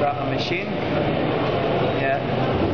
Is that a machine? Yeah.